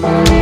Bye.